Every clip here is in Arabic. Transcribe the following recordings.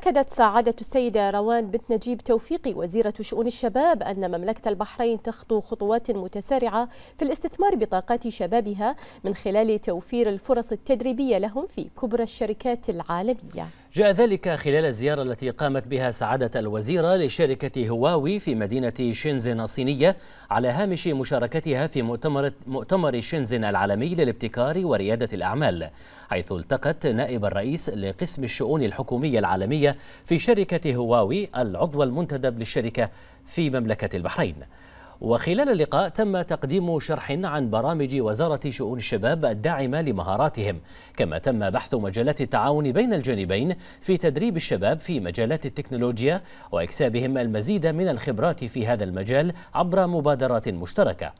أكدت سعادة السيدة روان بنت نجيب توفيقي وزيرة شؤون الشباب أن مملكة البحرين تخطو خطوات متسارعة في الاستثمار بطاقات شبابها من خلال توفير الفرص التدريبية لهم في كبرى الشركات العالمية. جاء ذلك خلال الزيارة التي قامت بها سعادة الوزيرة لشركة هواوي في مدينة شينزن الصينية على هامش مشاركتها في مؤتمر, مؤتمر شينزن العالمي للابتكار وريادة الأعمال حيث التقت نائب الرئيس لقسم الشؤون الحكومية العالمية في شركة هواوي العضو المنتدب للشركة في مملكة البحرين. وخلال اللقاء تم تقديم شرح عن برامج وزارة شؤون الشباب الداعمة لمهاراتهم كما تم بحث مجالات التعاون بين الجانبين في تدريب الشباب في مجالات التكنولوجيا وإكسابهم المزيد من الخبرات في هذا المجال عبر مبادرات مشتركة.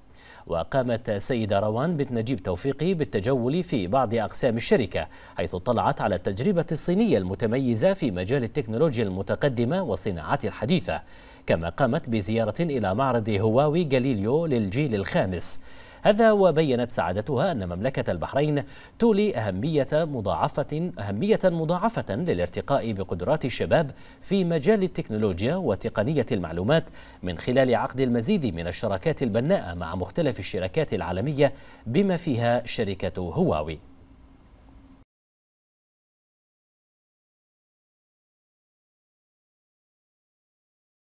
وقامت السيدة روان بنت نجيب توفيقي بالتجول في بعض أقسام الشركة حيث اطلعت على التجربة الصينية المتميزة في مجال التكنولوجيا المتقدمة والصناعات الحديثة. كما قامت بزيارة إلى معرض هواوي جاليليو للجيل الخامس. هذا وبينت سعادتها أن مملكة البحرين تولي أهمية مضاعفة أهمية مضاعفة للارتقاء بقدرات الشباب في مجال التكنولوجيا وتقنية المعلومات من خلال عقد المزيد من الشراكات البناءة مع مختلف الشركات العالمية بما فيها شركة هواوي.